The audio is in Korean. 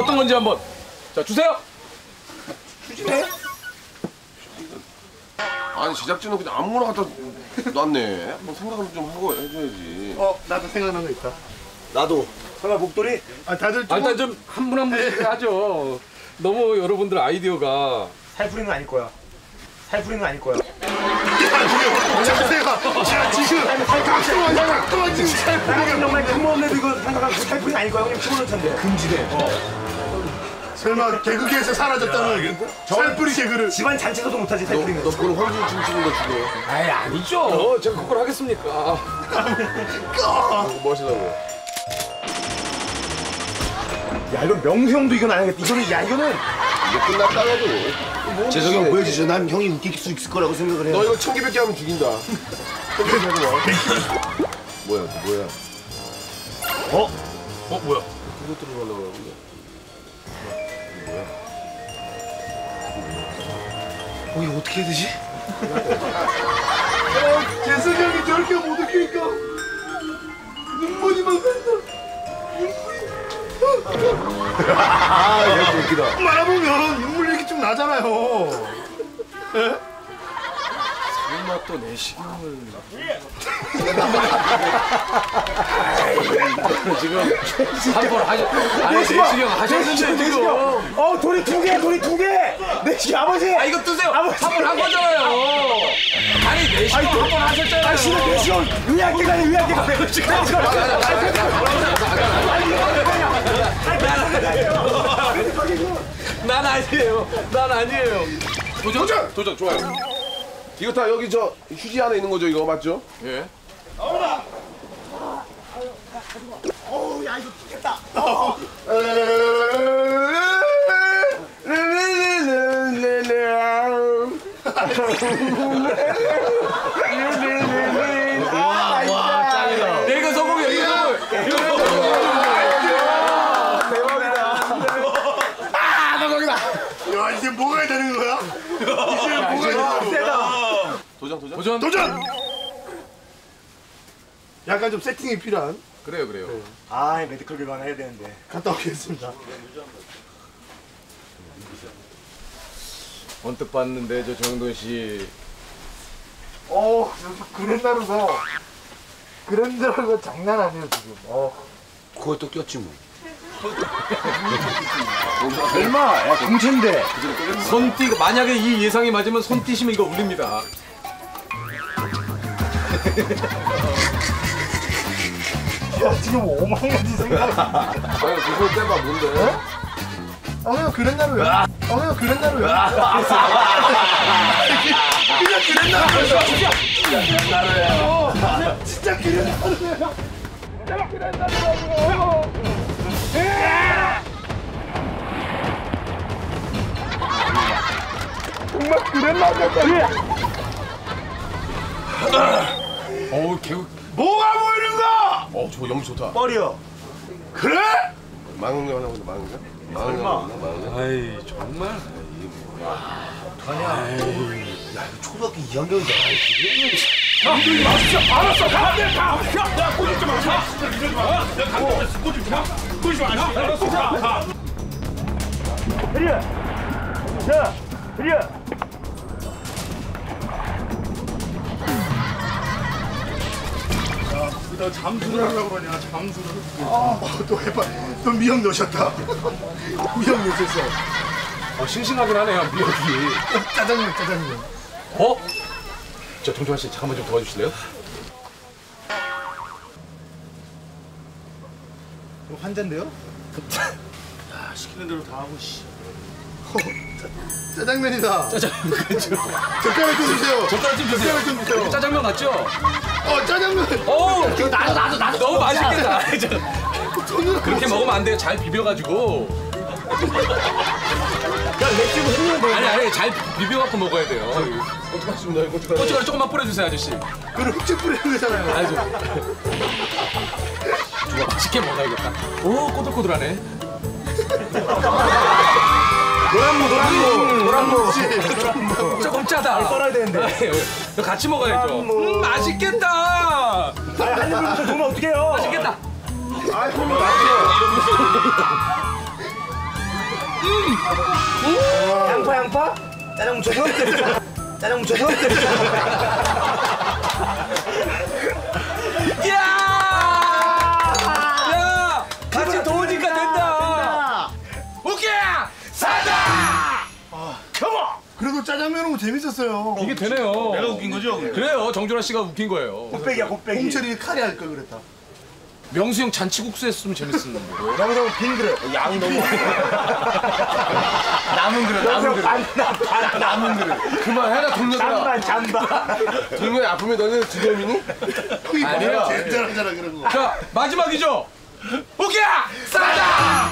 어떤 건지 한번 자 주세요. 아니 제작진은 그냥 아무거나 갖다 놨네. 한번 생각을 좀 하고 해줘야지. 어 나도 생각난 거 있다. 나도. 설마 목도리? 아 다들 아, 조금 일단 좀 한 분 한 분씩 하죠. 너무 여러분들 아이디어가 살풀이는 아닐 거야. 살풀이는 아닐 거야. 자세가 자 지금 잠깐만 잠깐만 지금 잘 나는 정말 근무없는데도 이거 생각하고 살풀이는 아닐 거야. 형님 집어넣을 텐데. 금지돼. 설마 개그계에서 사라졌다는 살뿌리 개그를 집안 잔치도 못하지 너, 살풀이는. 너 그건 황진 춤추는 거 죽어. 아이 아니죠. 제가 그걸 하겠습니까? 뭐 하시라고. 야 이건 명수 형도 이건 안 하겠다. 이거는 야 이거는 이제 끝났다가도. 재석이 형 보여주죠. 난 형이 웃길 수 있을 거라고 생각을 해요. 너 이거 천개백개 하면 죽인다. 하지 마. 뭐야, 또 뭐야. 어 뭐야? 그거 들어가려고 그러는데. 어, 이거 어떻게 해야 되지? 재석이 형이 저렇게 못 웃기니까 눈물이만 샌다. 아, 이거 웃기다. 말해보면 눈물 얘기 좀 나잖아요. 설마 또 내시경을. 지금 한번 하셨 아니 내시경 하셨는데 지금. 어 돌이 두 개, 돌이 두 개. 내 씨, 아버지. 아 이거 뜨세요. 한번 한 거잖아요. 아니 내시경 한번 하셨잖아요. 아 씨는 내 시간 의학계가 아니 야 의학계가. 난 아니에요 난 아니에요 도전 도전! 도전, 좋아요. 이거 다 여기 저 휴지 안에 있는 거죠, 이거 맞죠? 예 이거 성공이야 이거 성공 야 이제 뭐가 되는 거야? 이제 뭐가 되는 거야? 도전, 도전. 도전 도전! 약간 좀 세팅이 필요한 그래요 그래요 아 메디컬 교관 해야 되는데. 갔다 오겠습니다. 언뜻 봤는데 저 정돈 씨 어 그랜다르가 그랜다르가 장난 아니에요 지금. 어. 그것도 꼈지 뭐. 얼마? 야 공채인데. 손띠 만약에 이 예상이 맞으면 손 띄시면 이거 울립니다 야 지금 오만 가지 생각. 아니, 그거 빼봐, 뭔데? 아 그냥 그랜다르야. 아 그냥 그랜다르야. 그냥 그랜다르야. 그랜다르야. 진짜 그랜다르야. 어우 개그 뭐가 보이는가? 어, 저 연기 좋다. 뻘이요. 그래? 망은가 하나 보자, 망은가? 망은가? 망은가? 아이 정말 초등학교 2학년인데. 너 잠수를 하려고 그러냐 잠수를 아또 해봐 또 미역 넣으셨다 미역 넣으셨어 어, 싱싱하긴 하네요 미역이 짜장면 짜장면 어? 저 정종환 씨 잠깐만 좀 도와주실래요? 환자인데요? 아, 시키는 대로 다 하고 씨. 짜장면이다. 짜장면? 젓가락 좀 주세요. 젓가락 좀 주세요. 젓가락 좀 주세요. 짜장면 같죠? 어 짜장면. 어우! 나도 나도 나도 너무 맛있겠다. 그렇게 먹으면 안 돼요. 잘 비벼가지고. 야 맥주 했는데. 아니 아니 잘 비벼갖고 먹어야 돼요. 이거 어떡하십니까? 고춧가루. 조금만 뿌려주세요 아저씨. 그걸 흑채 뿌리는 거잖아요. 아주. 누가 맛있게 먹어야겠다. 오 꼬들꼬들하네 노란무 노란무 노란무. 조금 짜다 썰어야 되는데. 이거 같이 먹어야죠 음 맛있겠다 아니 한입 먹으면 어떡해요? 맛있겠다 아 그러면 맛있어 양파 양파? 짜장 뭉쳐서? 짜장 뭉쳐서? 그래도 짜장면 오고 재밌었어요. 이게 되네요. 내가 웃긴 거죠? 그래요. 정준하 씨가 웃긴 거예요. 곱빼기야 곱빼기. 홍철이 칼이 할 걸 그랬다. 명수 형 잔치국수 했으면 재밌었는데. 명성 빈 그릇. 양 너무 남은 그릇 남은 그릇 반반 남은 그릇 그만 해라 동료들아 잔반 잔반. 동료의 아픔에 너는 두려움이니? 아니에요. 젠장하잖아 그런 거. 자, 마지막이죠. 오케이! 사자!